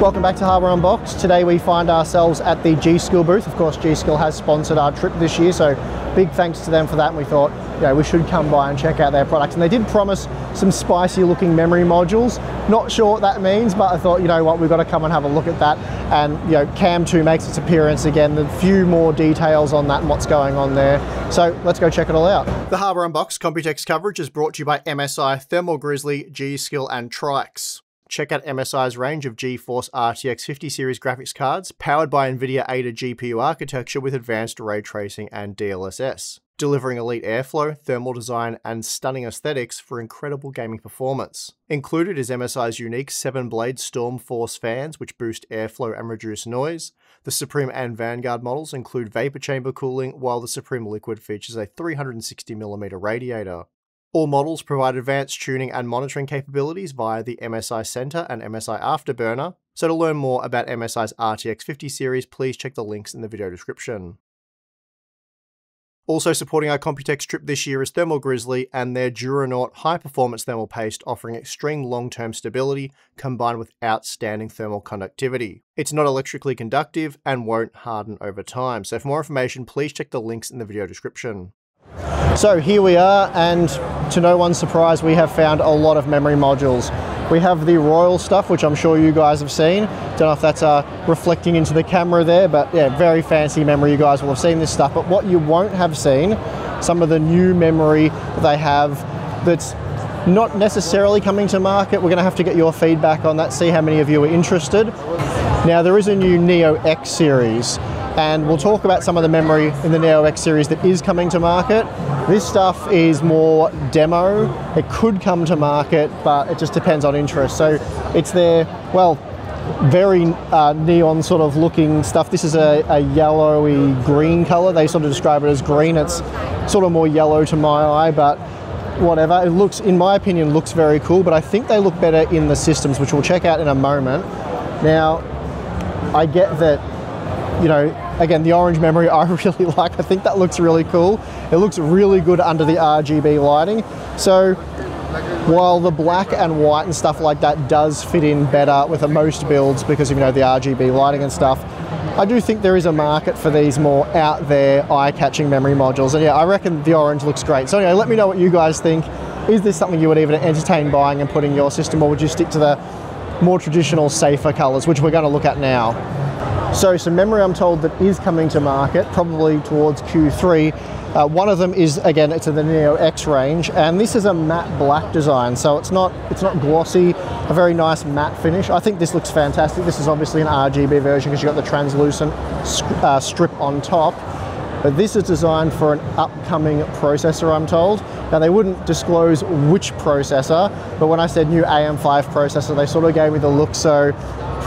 Welcome back to Hardware Unboxed. Today we find ourselves at the G-Skill booth. Of course, G-Skill has sponsored our trip this year, so big thanks to them for that. And we thought, you know, we should come by and check out their products. And they did promise some spicy looking memory modules. Not sure what that means, but I thought, you know what, we've got to come and have a look at that. And, you know, CAMM 2 makes its appearance again. A few more details on that and what's going on there. So let's go check it all out. The Hardware Unboxed Computex coverage is brought to you by MSI, Thermal Grizzly, G-Skill and Tryx. Check out MSI's range of GeForce RTX 50 series graphics cards powered by NVIDIA Ada GPU architecture with advanced ray tracing and DLSS, delivering elite airflow, thermal design, and stunning aesthetics for incredible gaming performance. Included is MSI's unique 7-blade Storm Force fans which boost airflow and reduce noise. The Supreme and Vanguard models include vapor chamber cooling, while the Supreme Liquid features a 360mm radiator. All models provide advanced tuning and monitoring capabilities via the MSI Center and MSI Afterburner. So to learn more about MSI's RTX 50 series, please check the links in the video description. Also supporting our Computex trip this year is Thermal Grizzly and their Duronaut high-performance thermal paste offering extreme long-term stability combined with outstanding thermal conductivity. It's not electrically conductive and won't harden over time, so for more information please check the links in the video description. So here we are, and to no one's surprise, we have found a lot of memory modules. We have the Royal stuff, which I'm sure you guys have seen. Don't know if that's uh, reflecting into the camera there, but yeah, very fancy memory. You guys will have seen this stuff. But what you won't have seen, some of the new memory they have that's not necessarily coming to market. We're gonna have to get your feedback on that, see how many of you are interested. Now there is a new Neo X series and we'll talk about some of the memory in the Neo X series that is coming to market. This stuff is more demo. It could come to market, but it just depends on interest. So it's their, well, very uh, neon sort of looking stuff. This is a, a, yellowy green color. They sort of describe it as green. It's sort of more yellow to my eye, but whatever. It looks, in my opinion, looks very cool, but I think they look better in the systems, which we'll check out in a moment. Now, I get that you know, again, the orange memory I really like. I think that looks really cool. It looks really good under the RGB lighting. So while the black and white and stuff like that does fit in better with most builds because you know, the RGB lighting and stuff, I do think there is a market for these more out there, eye-catching memory modules. And yeah, I reckon the orange looks great. So anyway, let me know what you guys think. Is this something you would even entertain buying and putting in your system, or would you stick to the more traditional, safer colors, which we're going to look at now? So some memory I'm told that is coming to market, probably towards Q3. Uh, one of them is, again, it's in the Neo X range, and this is a matte black design, so it's not, it's not glossy, a very nice matte finish. I think this looks fantastic. This is obviously an RGB version because you've got the translucent uh, strip on top, but this is designed for an upcoming processor, I'm told. Now they wouldn't disclose which processor, but when I said new AM5 processor, they sort of gave me the look, so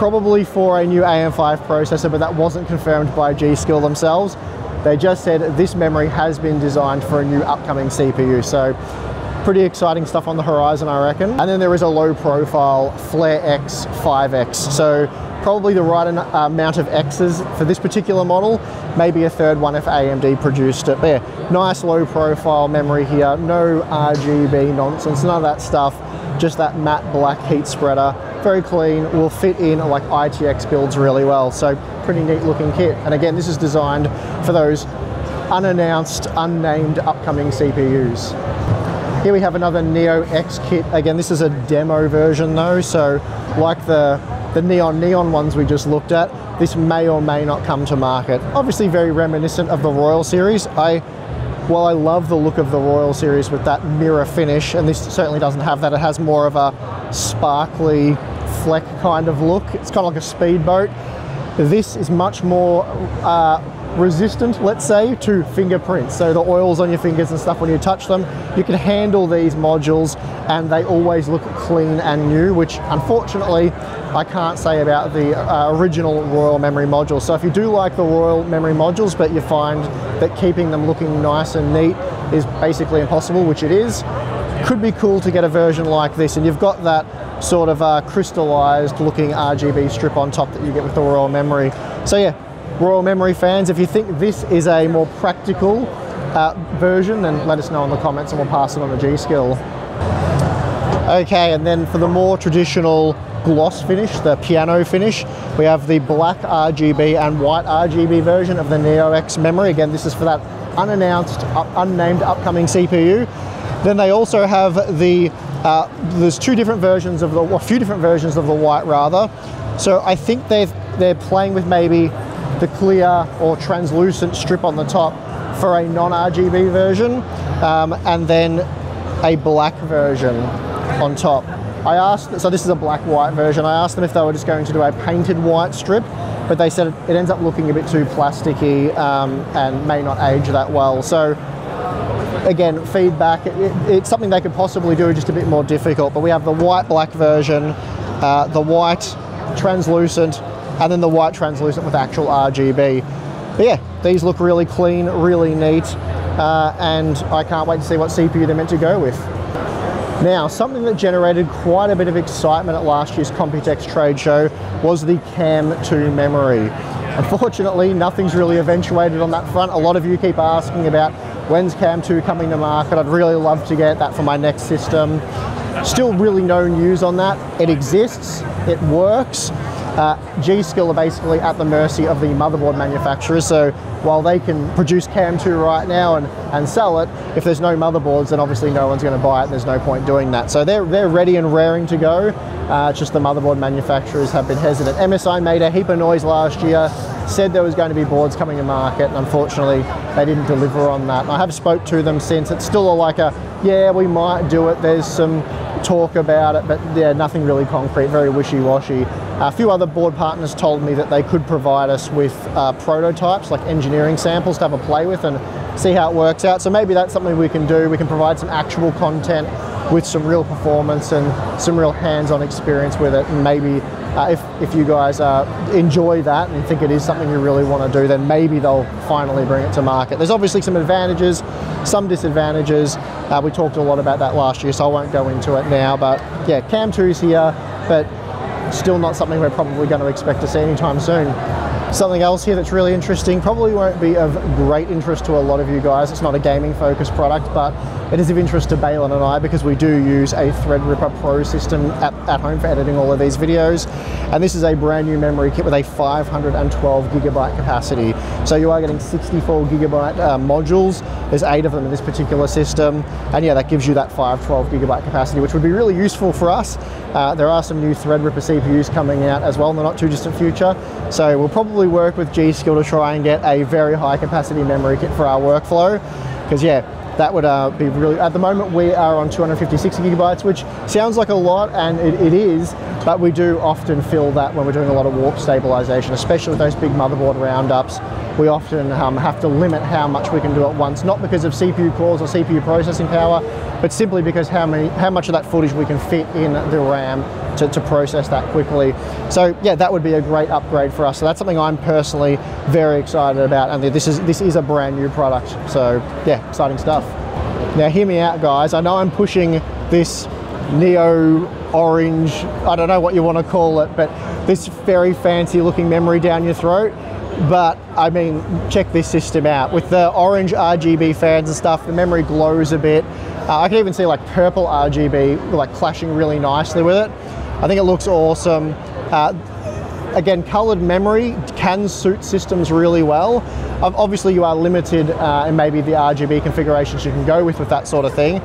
probably for a new AM5 processor, but that wasn't confirmed by G-Skill themselves. They just said this memory has been designed for a new upcoming CPU. So pretty exciting stuff on the horizon, I reckon. And then there is a low profile Flare X 5X. So probably the right uh, amount of X's for this particular model, maybe a third one if AMD produced it. But yeah, nice low profile memory here, no RGB nonsense, none of that stuff, just that matte black heat spreader very clean, will fit in like ITX builds really well. So pretty neat looking kit. And again, this is designed for those unannounced, unnamed upcoming CPUs. Here we have another Neo X kit. Again, this is a demo version though, so like the, the Neon Neon ones we just looked at, this may or may not come to market. Obviously very reminiscent of the Royal series. I, while I love the look of the Royal series with that mirror finish, and this certainly doesn't have that, it has more of a sparkly fleck kind of look. It's kind of like a speedboat. This is much more uh, resistant, let's say, to fingerprints. So the oils on your fingers and stuff when you touch them, you can handle these modules and they always look clean and new, which unfortunately I can't say about the uh, original Royal memory modules. So if you do like the Royal memory modules, but you find that keeping them looking nice and neat is basically impossible, which it is, could be cool to get a version like this. And you've got that sort of uh, crystallized looking RGB strip on top that you get with the Royal Memory. So yeah, Royal Memory fans, if you think this is a more practical uh, version, then let us know in the comments and we'll pass it on to G-Skill. Okay, and then for the more traditional gloss finish, the piano finish. We have the black RGB and white RGB version of the Neo X memory. Again, this is for that unannounced, unnamed upcoming CPU. Then they also have the, uh, there's two different versions of the, a few different versions of the white rather. So I think they've, they're playing with maybe the clear or translucent strip on the top for a non-RGB version, um, and then a black version on top. I asked, so this is a black-white version, I asked them if they were just going to do a painted white strip, but they said it ends up looking a bit too plasticky um, and may not age that well. So again, feedback, it, it, it's something they could possibly do, just a bit more difficult, but we have the white-black version, uh, the white translucent, and then the white translucent with actual RGB. But yeah, these look really clean, really neat, uh, and I can't wait to see what CPU they're meant to go with. Now, something that generated quite a bit of excitement at last year's Computex trade show was the CAMM2 memory. Unfortunately, nothing's really eventuated on that front. A lot of you keep asking about when's CAMM2 coming to market. I'd really love to get that for my next system. Still really no news on that. It exists, it works, uh, G-Skill are basically at the mercy of the motherboard manufacturers. So while they can produce CAMM2 right now and, and sell it, if there's no motherboards, then obviously no one's going to buy it. There's no point doing that. So they're, they're ready and raring to go. Uh, just the motherboard manufacturers have been hesitant. MSI made a heap of noise last year, said there was going to be boards coming to market, and unfortunately they didn't deliver on that. And I have spoke to them since. It's still like a, yeah, we might do it. There's some talk about it, but yeah, nothing really concrete, very wishy-washy. A few other board partners told me that they could provide us with uh, prototypes, like engineering samples to have a play with and see how it works out. So maybe that's something we can do. We can provide some actual content with some real performance and some real hands-on experience with it. And maybe uh, if, if you guys uh, enjoy that and think it is something you really want to do, then maybe they'll finally bring it to market. There's obviously some advantages, some disadvantages. Uh, we talked a lot about that last year, so I won't go into it now. But yeah, CAMM2 is here, but still not something we're probably going to expect to see anytime soon. Something else here that's really interesting, probably won't be of great interest to a lot of you guys. It's not a gaming focused product, but it is of interest to Balin and I because we do use a Threadripper Pro system at, at home for editing all of these videos. And this is a brand new memory kit with a 512 gigabyte capacity. So you are getting 64 gigabyte uh, modules. There's eight of them in this particular system. And yeah, that gives you that 512 gigabyte capacity, which would be really useful for us. Uh, there are some new Threadripper CPUs coming out as well in the not too distant future. So we'll probably work with G-Skill to try and get a very high capacity memory kit for our workflow. Because yeah, that would uh, be really, at the moment we are on 256 gigabytes, which sounds like a lot and it, it is, but we do often feel that when we're doing a lot of warp stabilization, especially with those big motherboard roundups, we often um, have to limit how much we can do at once, not because of CPU cores or CPU processing power, but simply because how many, how much of that footage we can fit in the RAM to, to process that quickly. So yeah, that would be a great upgrade for us. So that's something I'm personally very excited about, and this is this is a brand new product. So yeah, exciting stuff. Now hear me out, guys. I know I'm pushing this neo orange, I don't know what you want to call it, but this very fancy looking memory down your throat. But I mean, check this system out. With the orange RGB fans and stuff, the memory glows a bit. Uh, I can even see like purple RGB like clashing really nicely with it. I think it looks awesome. Uh, again, colored memory can suit systems really well. Obviously you are limited uh, in maybe the RGB configurations you can go with with that sort of thing,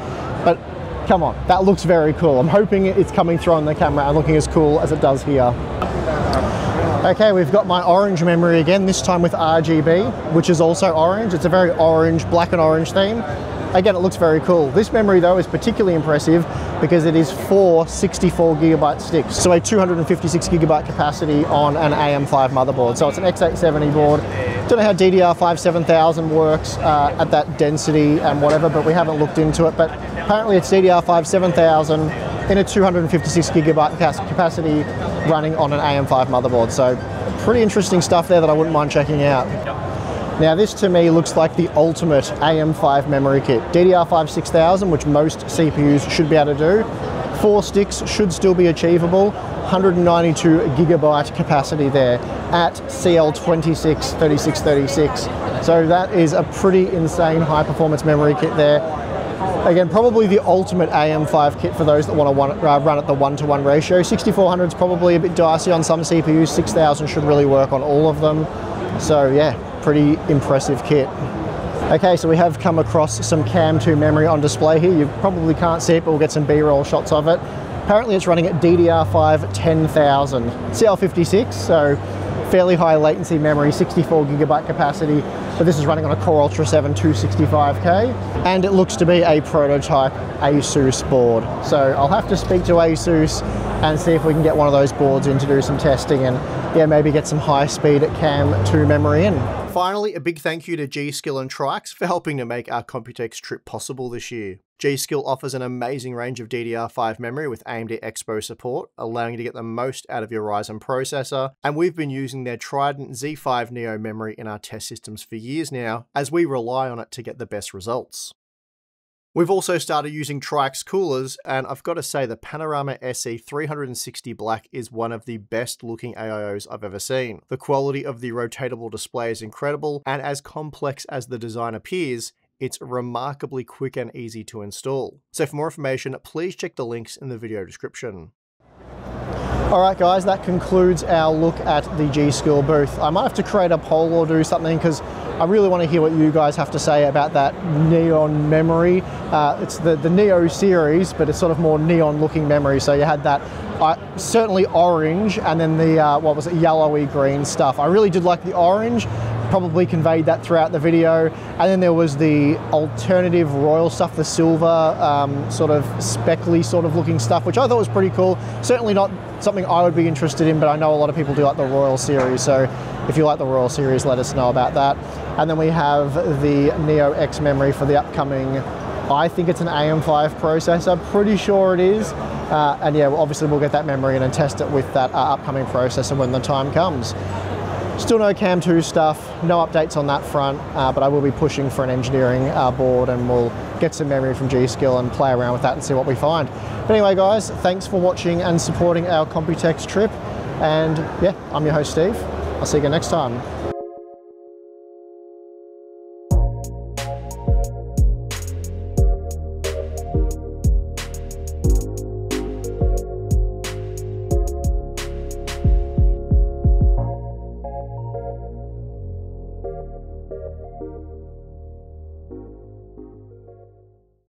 but come on, that looks very cool. I'm hoping it's coming through on the camera and looking as cool as it does here. Okay, we've got my orange memory again, this time with RGB, which is also orange. It's a very orange, black and orange theme. Again, it looks very cool. This memory though is particularly impressive because it is four 64 gigabyte sticks. So a 256 gigabyte capacity on an AM5 motherboard. So it's an X870 board. Don't know how DDR5 7000 works uh, at that density and whatever, but we haven't looked into it. But apparently it's DDR5 7000 in a 256 gigabyte capacity running on an AM5 motherboard. So pretty interesting stuff there that I wouldn't mind checking out. Now this to me looks like the ultimate AM5 memory kit. DDR5 6000, which most CPUs should be able to do. Four sticks should still be achievable. 192 gigabyte capacity there at CL26 3636. So that is a pretty insane high performance memory kit there. Again, probably the ultimate AM5 kit for those that want to uh, run at the one-to-one -one ratio. 6400 is probably a bit dicey on some CPUs. 6000 should really work on all of them. So yeah, pretty impressive kit. Okay, so we have come across some CAMM2 memory on display here. You probably can't see it, but we'll get some B-roll shots of it. Apparently it's running at DDR5 10000, CL56, so fairly high latency memory, 64 gigabyte capacity, but this is running on a Core Ultra 7 265K, and it looks to be a prototype ASUS board. So I'll have to speak to ASUS and see if we can get one of those boards in to do some testing and yeah, maybe get some high speed CAMM 2 memory in. Finally, a big thank you to G-Skill and Tryx for helping to make our Computex trip possible this year. G-Skill offers an amazing range of DDR5 memory with AMD Expo support, allowing you to get the most out of your Ryzen processor, and we've been using their Trident Z5 Neo memory in our test systems for years now, as we rely on it to get the best results. We've also started using Tryx coolers, and I've got to say the Panorama SE 360 Black is one of the best looking AIOs I've ever seen. The quality of the rotatable display is incredible, and as complex as the design appears, it's remarkably quick and easy to install. So for more information, please check the links in the video description. Alright guys, that concludes our look at the G.Skill booth. I might have to create a poll or do something because I really want to hear what you guys have to say about that neon memory. Uh, it's the, the Neo series, but it's sort of more neon looking memory. So you had that uh, certainly orange and then the, uh, what was it, yellowy green stuff. I really did like the orange, probably conveyed that throughout the video. And then there was the alternative royal stuff, the silver um, sort of speckly sort of looking stuff, which I thought was pretty cool. Certainly not something I would be interested in, but I know a lot of people do like the royal series. So if you like the royal series, let us know about that. And then we have the Neo X memory for the upcoming, I think it's an AM5 processor, pretty sure it is. Uh, and yeah, obviously we'll get that memory in and test it with that uh, upcoming processor when the time comes. Still no CAMM2 stuff, no updates on that front, uh, but I will be pushing for an engineering uh, board and we'll get some memory from G.Skill and play around with that and see what we find. But anyway guys, thanks for watching and supporting our Computex trip. And yeah, I'm your host Steve. I'll see you again next time.